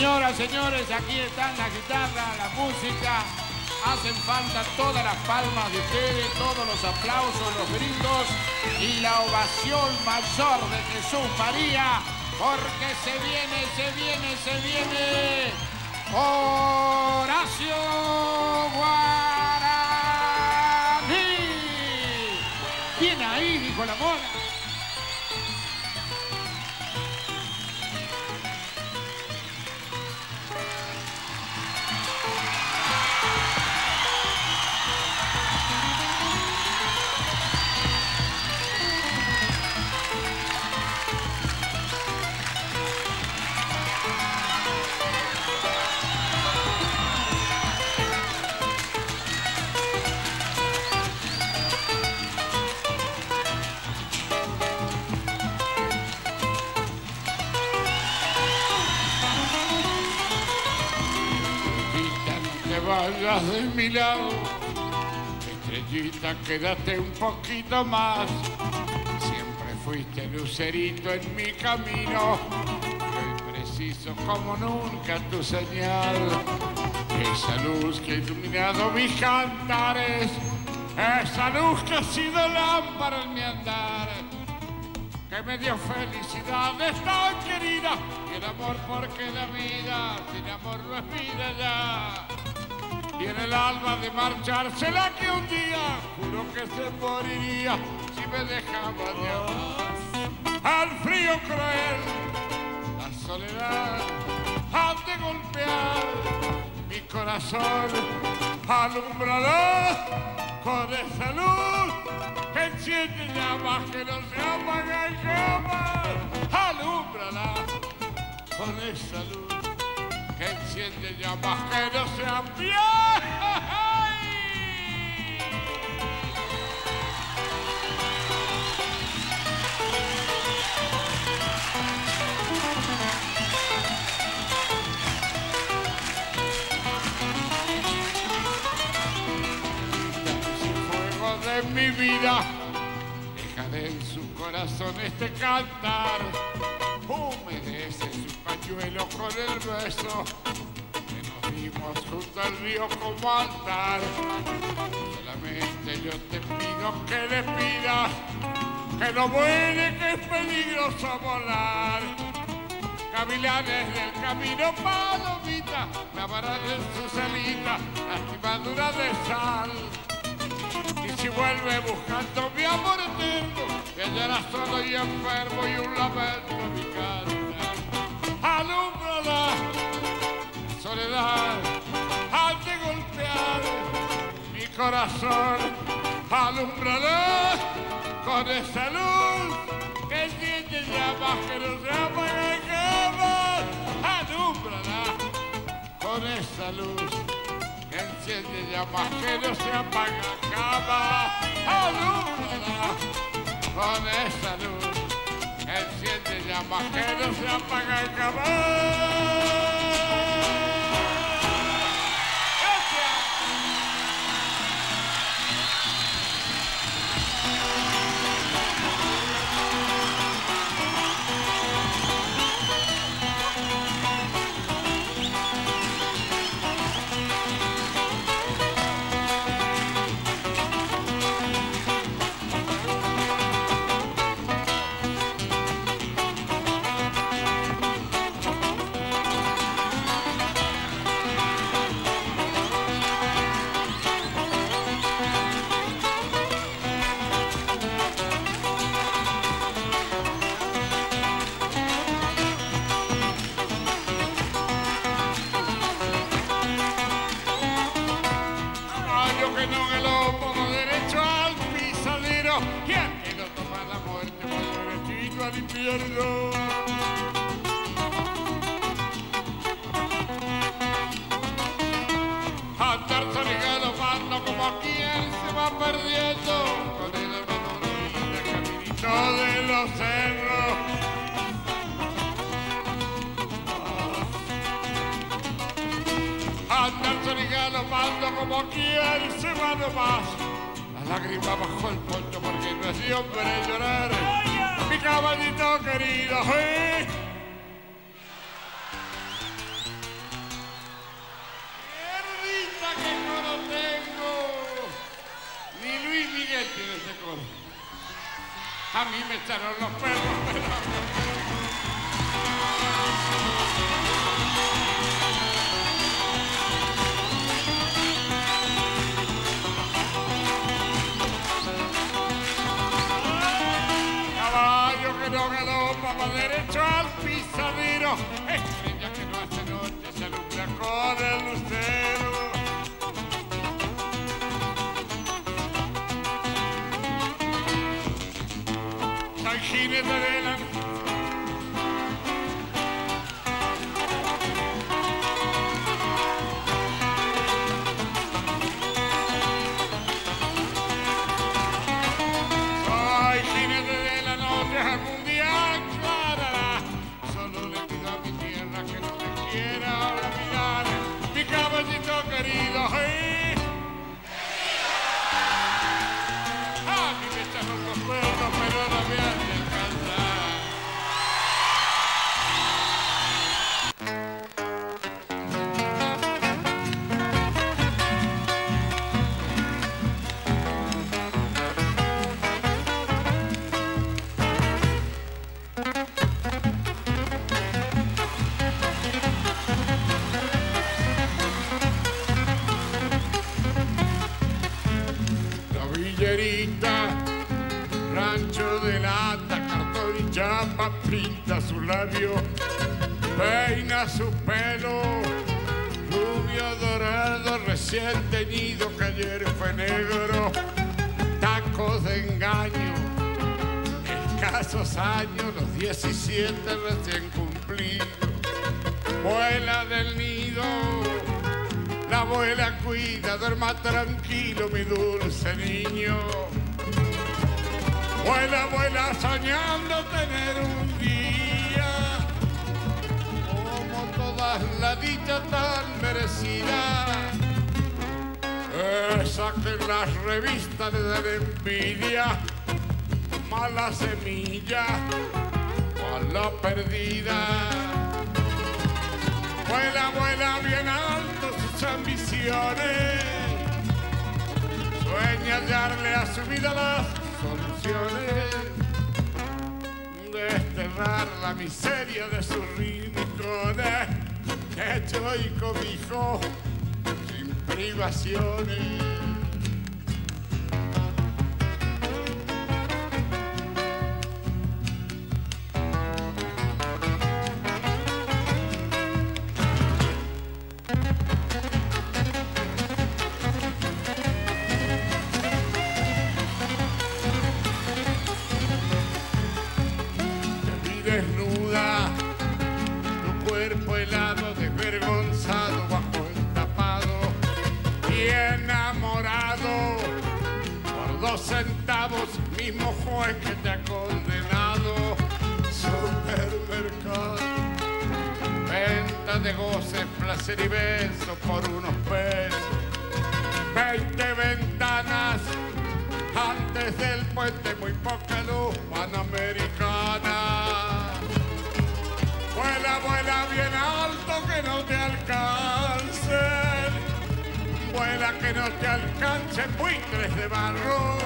Señoras, señores, aquí están la guitarra, la música. Hacen falta todas las palmas de ustedes, todos los aplausos, los gritos y la ovación mayor de Jesús María, porque se viene, se viene, se viene Horacio Guaraní. Bien ahí, dijo la. Vayas de mi lado. Estrellita, quédate un poquito más. Siempre fuiste lucerito en mi camino. Hoy preciso como nunca tu señal. Esa luz que ha iluminado mis cantares. Esa luz que ha sido lámpara en mi andar que me dio felicidades tan querida y el amor porque la vida sin amor no es vida ya en el alma de marcharse la que un día juro que se moriría si me dejaba de amar al frío cruel la soledad ha de golpear mi corazón alumbrará con esa luz que enciende llamas que no se apagan jamás. Alúmbrala con esa luz enciende llamas que no se apagan. Sin fuego de mi vida, dejaré en su corazón este cantar. Humedece su pañuelo con el beso que dimos junto al río como altar. Solamente yo te pido que le pidas que no vuele, que es peligroso volar. Gavilanes del camino, palomita, lavarán en su salita lastimadura de sal. Y si vuelve buscando mi amor eterno, me hallará solo y enfermo y un lamento mi canta. Al de golpear mi corazón, alúmbrala con esa luz que enciende llamas que no se apagan jamás. Alúmbrala con esa luz que enciende llamas que no se apagan jamás. Alúmbrala con esa luz enciende llamas que no se apagan jamás. Andar galopando como quien se va perdiendo con el de caminito de los cerros. Andar galopando como quien se va nomás. La lágrima bajo el poncho porque no es de hombre llorar mi caballito querido. ¿eh? ¡Qué que lo tengo! Ni Luis Miguel tiene ese coro. A mí me echaron los perros, pero... al pisadero. Estrella que no hace noche se alumbra con el lucero. Soy jinete pinta su labio, peina su pelo, rubio dorado, recién teñido, que ayer fue negro, tacos de engaño, escasos años, los 17 recién cumplidos, vuela del nido. La abuela cuida, duerma tranquilo, mi dulce niño. Vuela, vuela soñando tener un día como todas la dicha tan merecida. Esa que en las revistas le dan envidia, mala semilla, mala perdida. Vuela, vuela bien alto sus ambiciones. Sueña darle a su vida las soluciones. Desterrar la miseria de sus rincones. Techo y cobijo sin privaciones. Dos centavos, mismo juez que te ha condenado. Supermercado, venta de goces, placer y beso por unos pesos. Veinte ventanas antes del puente, muy poca luz panamericana. Vuela, vuela bien alto que no te alcancen. Vuela que no te alcancen buitres de barro.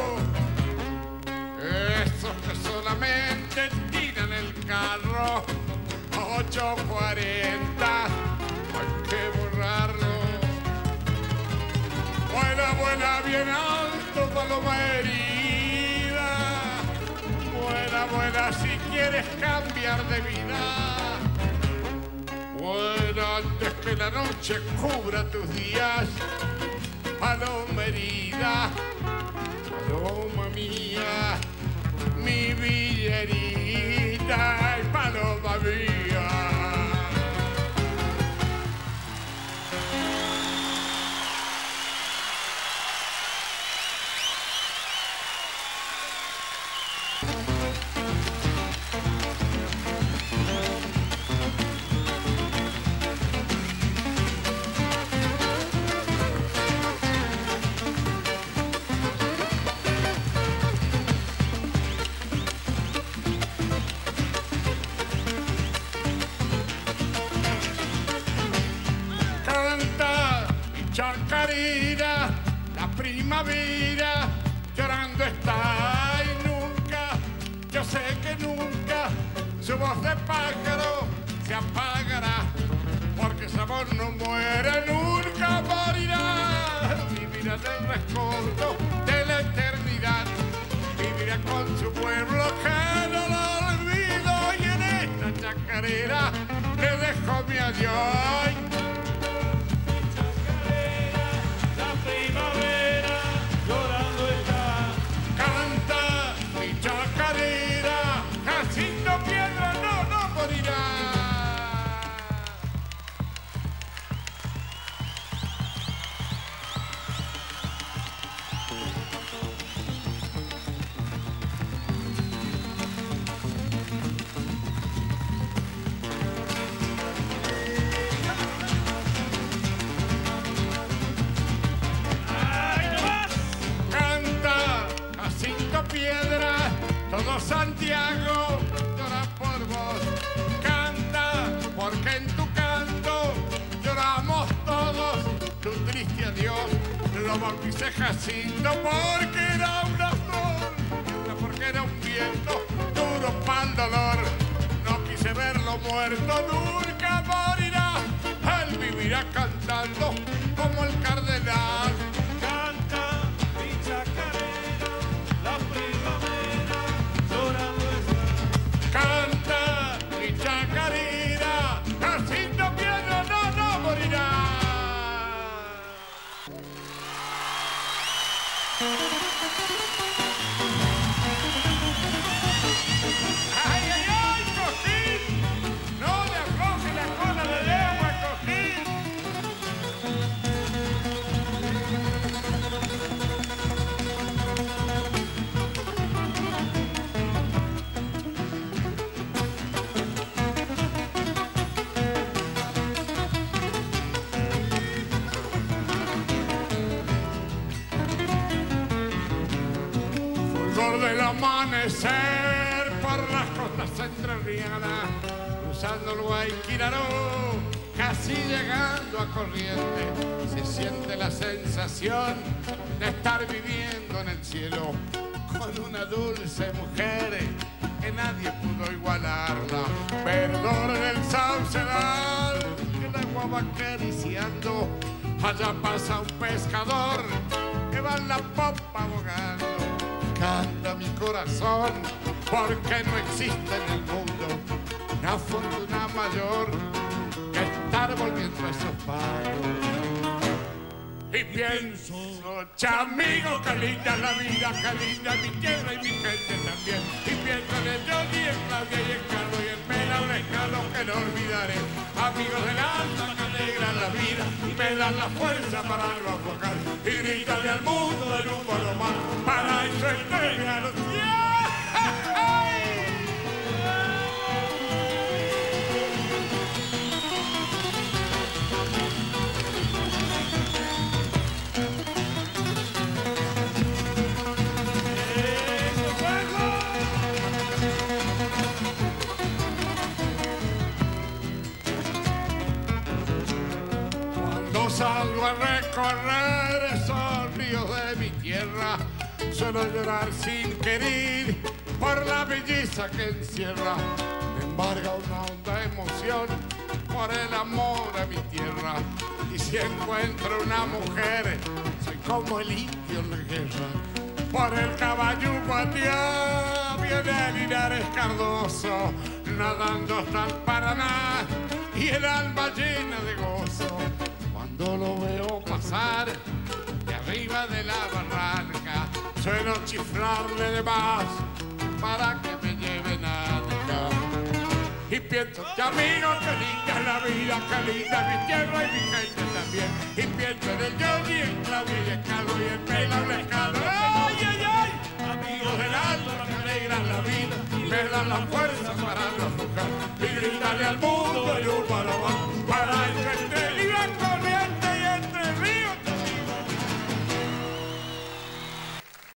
Esos que solamente tiran el carro. 840, hay que borrarlo. Vuela, vuela bien alto, paloma herida. Vuela, vuela si quieres cambiar de vida. Vuela antes que la noche cubra tus días. Paloma herida, paloma mía, mi villerita y paloma mía. Llorando está y nunca yo su voz de pájaro se apagará, porque ese amor no muere, nunca morirá. Vivirá en el recuerdo de la eternidad, vivirá con su pueblo que no lo olvido y en esta chacarera le dejo mi adiós. Lo bauticé Jacinto porque era una flor, porque era un viento duro para el dolor. No quise verlo muerto, nunca morirá. Él vivirá cantando como el cardenal. Amanecer por las costas entrerrianas, cruzando el Guayquiraró, casi llegando a corriente, se siente la sensación de estar viviendo en el cielo con una dulce mujer que nadie pudo igualarla. Verdor del saucedal que el agua va acariciando, allá pasa un pescador que va en la popa abogando canta mi corazón, porque no existe en el mundo una fortuna mayor que estar volviendo a esos paros. Y pienso, chamigo, que linda la vida, que linda mi tierra y mi gente también. Y pienso en el Johnny, en Claudia y en Carlos y en Mela, un escalo que no olvidaré. Amigos del alma la vida y me dan la fuerza para no aflojar. Y gritarle al mundo de un palo más, para eso entrega recorrer esos ríos de mi tierra, suelo llorar sin querer por la belleza que encierra. Me embarga una honda emoción por el amor a mi tierra. Y si encuentro una mujer, soy como el indio en la guerra. Por el caballo pateado viene el Linares Cardoso, nadando hasta el Paraná y el alma llena de gozo cuando lo veo pasar de arriba de la barranca, suelo chiflarle de más para que me lleven a y pienso, camino, qué linda la vida, qué linda mi tierra y mi gente también. Y pienso en el Johnny, en Claudio y en Carlos y en Pela, en ¡Ay, ay, ay! Amigos del alma que alegran la vida, me dan la fuerza para no aflojar y gritarle al mundo y un para